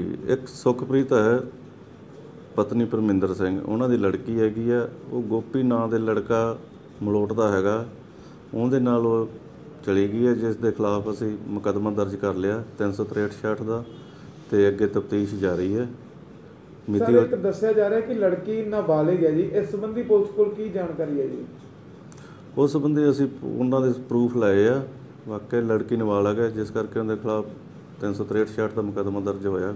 ਇੱਕ ਸੁਖਪ੍ਰੀਤ ਹੈ ਪਤਨੀ ਪਰਮਿੰਦਰ ਸਿੰਘ। ਉਹਨਾਂ ਦੀ ਲੜਕੀ ਹੈਗੀ ਆ। ਉਹ ਗੋਪੀ ਨਾਂ ਦੇ ਲੜਕਾ ਮਲੋਟ ਦਾ ਹੈਗਾ। ਉਹਦੇ ਨਾਲ ਉਹ ਚਲੀ ਗਈ ਹੈ ਜਿਸ ਦੇ ਖਿਲਾਫ ਅਸੀਂ ਮੁਕੱਦਮਾ ਦਰਜ ਕਰ ਲਿਆ 363 ਦਾ ਤੇ ਅੱਗੇ ਤਫਤੀਸ਼ ਜਾਰੀ ਹੈ। ਸਰ ਮਿਤੀ ਇੱਕ ਦੱਸਿਆ ਜਾ ਰਿਹਾ ਕਿ ਲੜਕੀ ਨਾਬਾਲਿਗ ਹੈ ਜੀ। ਇਸ ਸੰਬੰਧੀ ਪੁਲਿਸ ਕੋਲ ਕੀ ਜਾਣਕਾਰੀ ਹੈ ਜੀ? ਉਸ ਸੰਬੰਧੀ ਅਸੀਂ ਉਹਨਾਂ ਦੇ ਪ੍ਰੂਫ ਲਏ ਆ। ਵਾਕਿਆ ਲੜਕੀ ਨਾਬਾਲਗ ਹੈ ਜਿਸ ਕਰਕੇ ਉਹਦੇ ਖਿਲਾਫ 363 ਦਾ ਮੁਕੱਦਮਾ ਦਰਜ ਹੋਇਆ